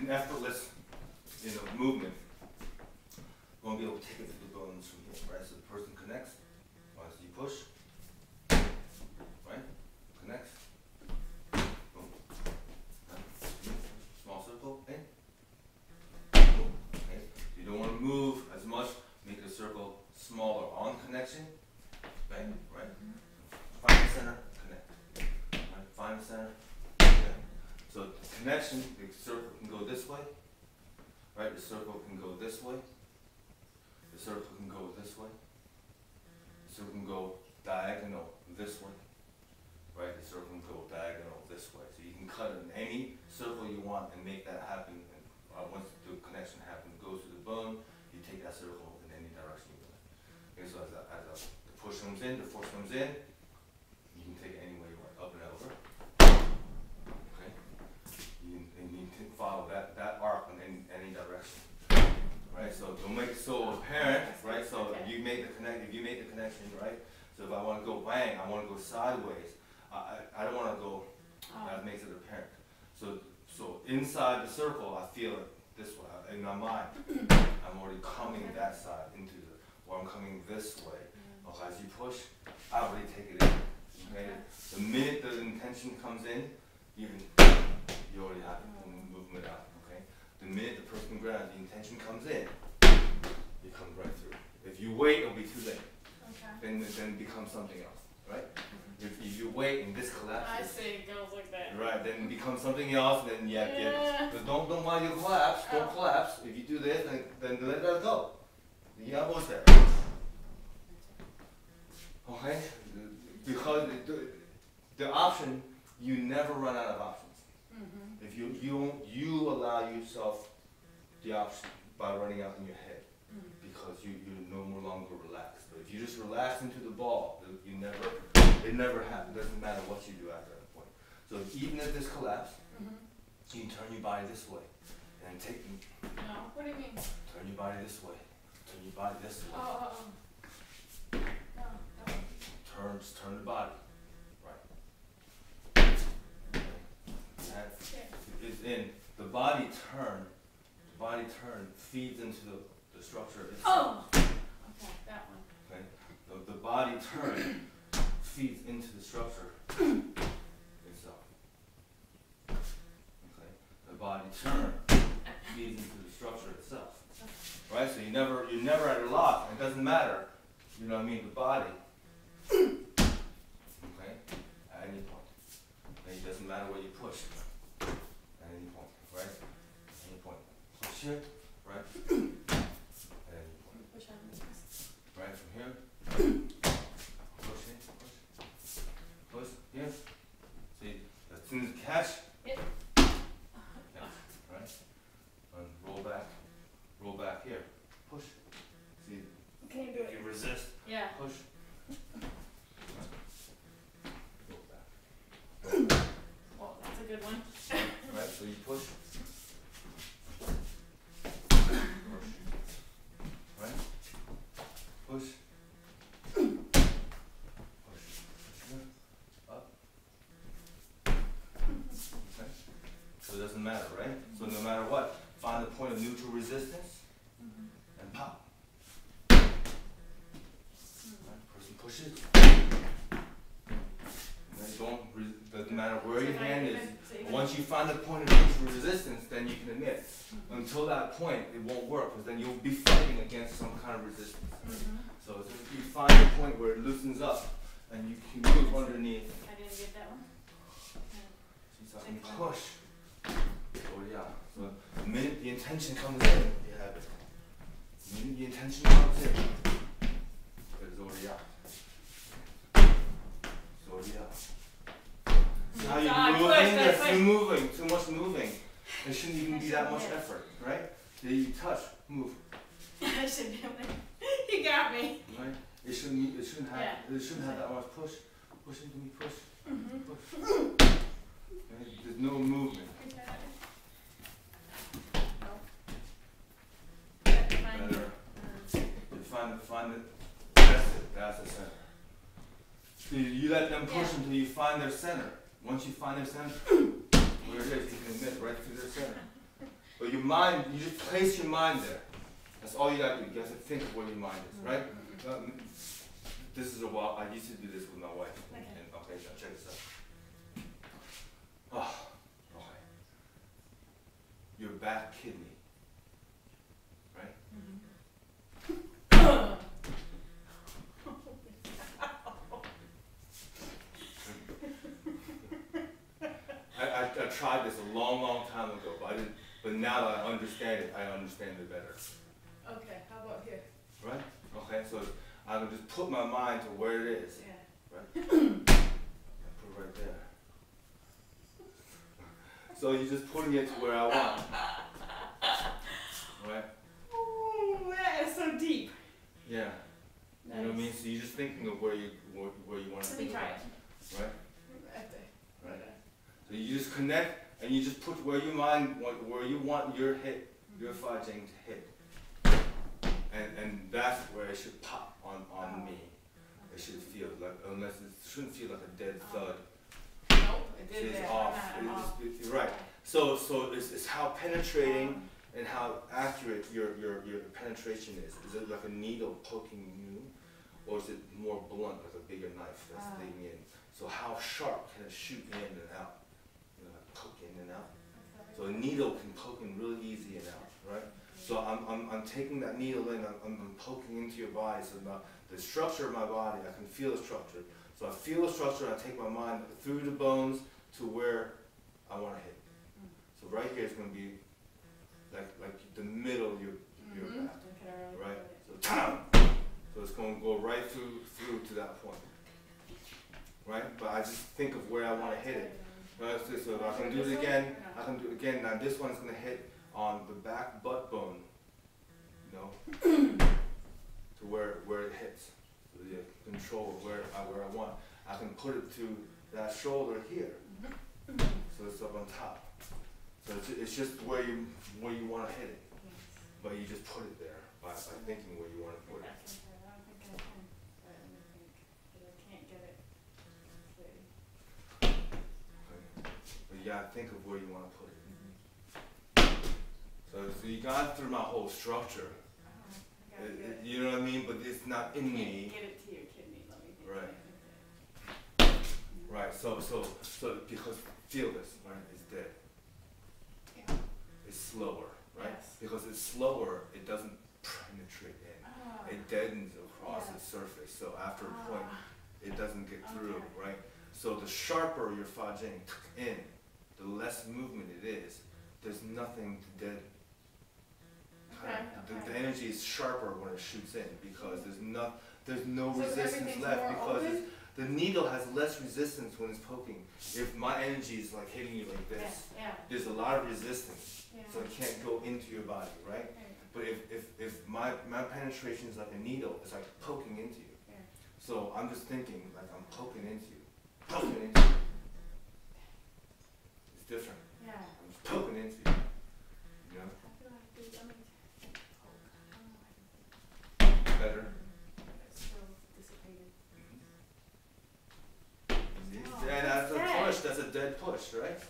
an effortless, you know, movement. We won't be able to take it through the bones from here, right? So the person connects, once you push, right? Connects. Boom. Small circle, in. Boom. Okay? You don't want to move as much, make the circle smaller on connection. Bang, right? Find the center, connect. Right? Find the center. Connection, the circle can go this way, right? The circle can go this way. The circle can go this way. The circle can go diagonal this way. Right? The circle can go diagonal this way. So you can cut in any circle you want and make that happen. And uh, once the connection happens, goes to the bone, you take that circle in any direction you want. Okay, so as, a, as a, the push comes in, the force comes in, you can take it any way you want, up and over. Okay? You, can- and that, that arc in any, any direction. Right, so don't make it so apparent, right, so if you make the connect, if you make the connection, right? So if I wanna go bang, I wanna go sideways, I, I, I don't wanna go, oh. that makes it apparent. So, so inside the circle, I feel it this way, in my mind, I'm already coming that side into the, or I'm coming this way. Mm. Okay, as you push, I already take it in, okay? The minute the intention comes in, you can, you already have the mm. movement out, okay? The minute the person grabs, the intention comes in, it comes right through. If you wait, it'll be too late. Okay. Then, then it becomes something else, right? Mm-hmm. If, if you wait and this collapses. I see, it goes like that. right, then it becomes something else, then yeah, yeah. Yeah. But don't, don't mind you collapse, don't Oh. collapse. If you do this, then, then let that go. The elbow's there. Okay? Because the, the, the option, you never run out of options. Mm-hmm. If you, you, you allow yourself the option by running out in your head because you, you're no more longer relaxed. But if you just relax into the ball, you never, it never happens. It doesn't matter what you do after that point. So even if this collapse, Mm-hmm. you can turn your body this way and take, No, what do you mean? turn your body this way, turn your body this way. Oh, oh, oh. No, no. Turn, turn the body. Right. That Yeah. Is in, the body turn, the body turn feeds into the, the structure itself. Oh! Okay, that one. Okay, the, the body turn feeds into the structure itself. Okay, the body turn feeds into the structure itself. Right, so you never, you're never at a loss, it doesn't matter, you know what I mean, the body. Okay, at any point. And it doesn't matter what you push, at any point, right? At any point. Push here, right? At any point. Push on this. Right from here. Push in, push. Push, here. See, as soon as you catch, Yep. catch, right? And roll back, roll back here, push. See, Can you do if it? you resist, Yeah. push. Roll back. Well, that's a good one. Right, so you push. Push. Right? Push. Push. Push here, up. Okay? So it doesn't matter, right? So no matter what, find the point of neutral resistance and pop. Right? Person pushes. And then don't, re- doesn't matter where your So now hand even- is, so once you find the point of resistance, then you can admit. Until that point, it won't work, because then you'll be fighting against some kind of resistance. Mhm. So if you find the point where it loosens up, and you can move underneath, I didn't get that one. so you can push. Oh yeah. So the minute the intention comes in, you have it. The minute the intention comes in, it's already out. It's already out. So how you Ah, moving? push, push, too moving, too much moving. It shouldn't even be that much effort, right? Then you touch, move, I should it. You got me. right? It shouldn't, it shouldn't have, Yeah. it shouldn't have that much push. Push into me, push, Mhm. push. Right? There's no movement. You got it. No. Got to find Better. You find it, find it. That's it. That's the center. So you let them push Yeah. until you find their center. Once you find their center, where it is, you can admit right to their center. But your mind, you just place your mind there. That's all you gotta do. You have to think of where your mind is, right? Um, this is a while. I used to do this with my wife. Okay. And, okay, so check this out. Oh, okay. Your back kidney, right? I, tried this a long, long time ago, but I didn't. But now that I understand it, I understand it better, Okay, how about here? right? Okay, so I can just put my mind to where it is. Yeah. right? Put it right there. So you're just putting it to where I want. Right? Ooh, that is so deep. Yeah. Nice. You know what I mean? So you're just thinking of where you where, where you want to Let me try it. right? Right there. Right. So you just connect and you just put where you mind want- where you want your hit, your fajing to hit. And and that's where it should pop on on me. It should feel like unless it shouldn't feel like a dead thud. Nope, it did It's off. I'm It off. right. So so it's, it's how penetrating and how accurate your, your, your penetration is. Is it like a needle poking you, or is it more blunt, like a bigger knife that's Ah. digging in? So how sharp can it shoot in and out? So a needle can poke in really easy and out, right? So I'm, I'm, I'm taking that needle in, I'm, I'm, poking into your body, so now the structure of my body, I can feel the structure. So I feel the structure, and I take my mind through the bones to where I want to hit. So right here is going to be like like the middle of your your Mhm. back, right? So. So it's going to go right through through to that point, right? But I just think of where I want to hit it. Right? So, so I can do it again, I can do it again. Now this one's going to hit on the back butt bone, you know, to where where it hits. So the control of where I where I want. I can put it to that shoulder here. So it's up on top. So it's, it's just where you where you want to hit it, but you just put it there by, by thinking where you want to put it. I don't think I can. But let me think. 'cause I can't get it. clear. Okay? But you gotta think of where you want to put it. So, so you gone through my whole structure. Oh, It- it- you know what I mean? But it's not in me. Get it to your kidney, let me Right. Right. So so so because feel this, right? It's dead. Yeah. It's slower, right? Yes. Because it's slower, it doesn't penetrate in. Ah. It deadens across Yeah. the surface. So after a point, Ah. it doesn't get through, Okay. right? So the sharper your fajing in, the less movement it is. There's nothing to dead. Okay, The, the energy is sharper when it shoots in because there's no there's no So resistance left because the needle has less resistance when it's poking. If my energy is like hitting you like this, Yeah, yeah, there's a lot of resistance, yeah. so it can't go into your body, right? Okay, But if, if, if my, my penetration is like a needle, it's like poking into you. So I'm just thinking like I'm poking into you, poking into you. It's different. Yeah. I'm just poking into you. You know, How do I do, let me poke, oh, I don't know. better. It's still dissipated. See? Oh, And that's a push. That's a dead push, right?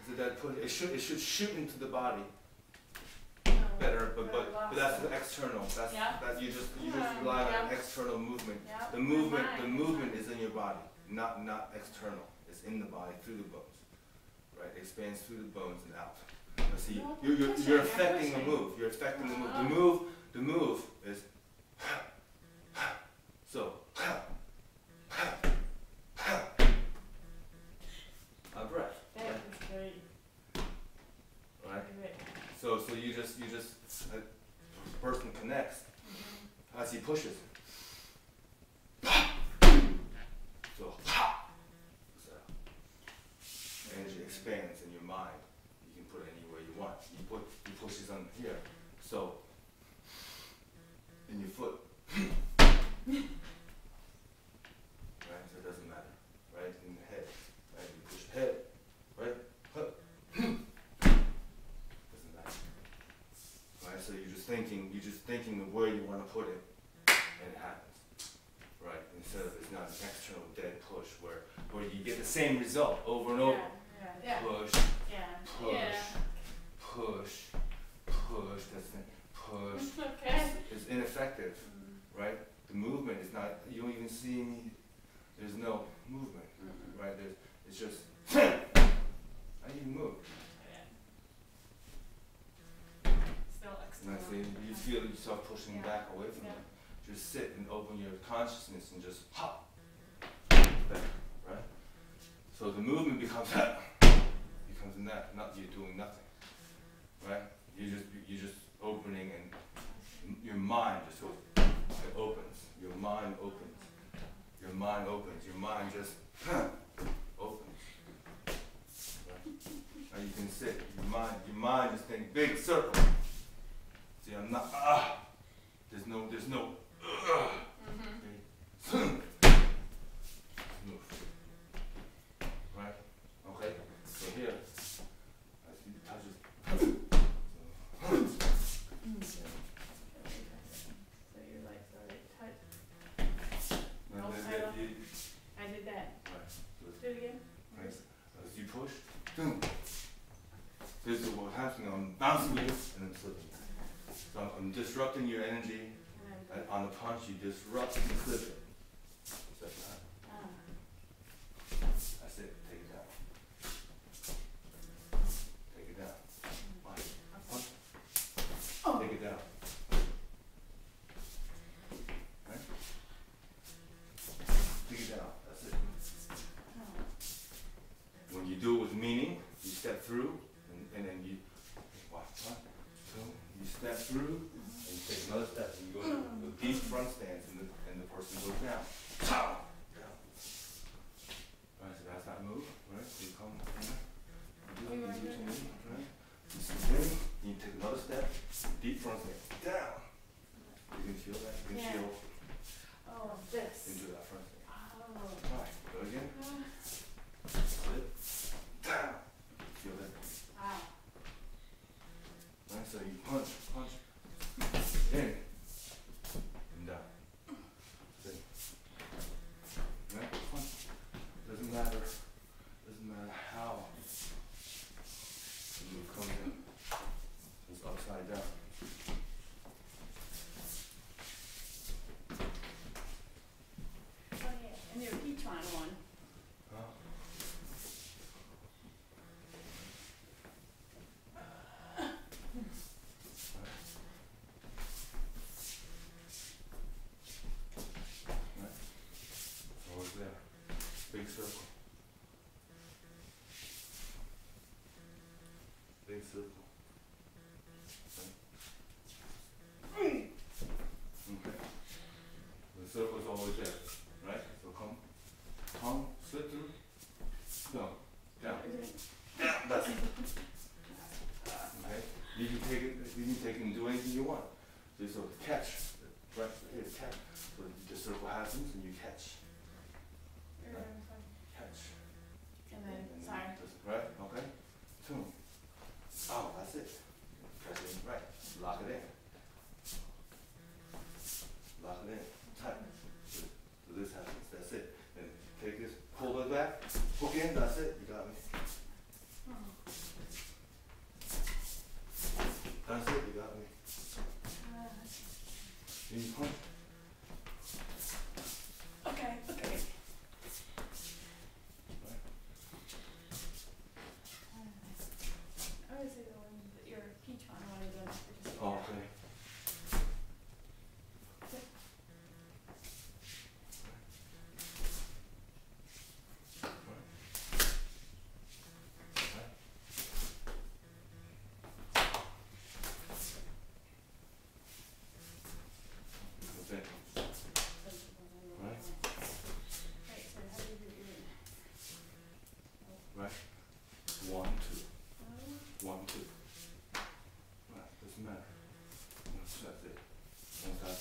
It's a dead push. It should it should shoot into the body No, better, but but but that's the external. That's Yeah. that you just you Yeah, just rely on yeah. external movement. Yeah, The movement the movement is in your body, not not external. It's in the body through the bones, right? It expands through the bones and out. See, you're you're, you're affecting the move. You're affecting the move. The Ah. move the move is so. A breath, That right? is very, right? very good. So, so you just, you just, a person connects Mhm. as he pushes. So, so energy expands in your mind. You can put it anywhere you put, you push this on here. So, ineffective, mm -hmm. right? The movement is not, you don't even see any, there's no movement, mm -hmm. right? There's, it's just, I didn't move. Still See, you feel yourself pushing yeah. back away from yeah. it. Just sit and open your consciousness and just hop back, mm-hmm. right? So the movement becomes that, becomes that, not you doing nothing, mm-hmm. right? mind opens. Your mind just opens. Now you can sit. Your mind, your mind is thinking big circle. you disrupt the system. Perfect.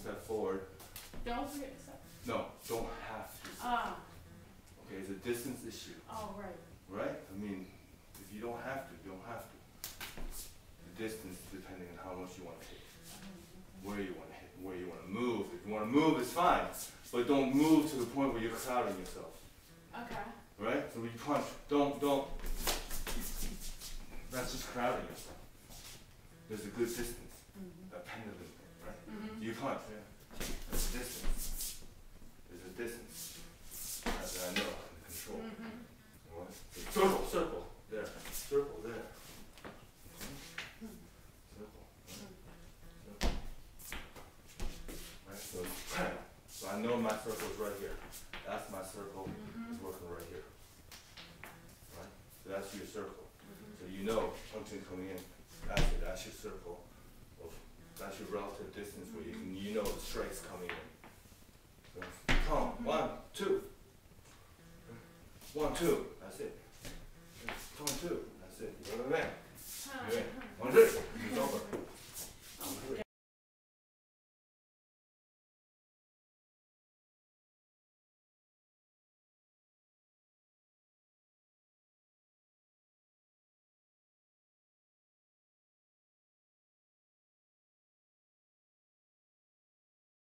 Step forward. Don't forget to step. No, don't have to. Ah. Okay, it's a distance issue. Oh, right. Right? I mean, if you don't have to, you don't have to. The distance depending on how much you want to hit, where you want to hit, where you want to move. If you want to move, it's fine, but don't move to the point where you're crowding yourself. Okay. Right? So when you punch, don't, don't. That's just crowding yourself. There's a good distance. Mm -hmm. Pendulum. DuPont, yeah. There's a distance. There's a distance. coming in. Come, one, two. One, two.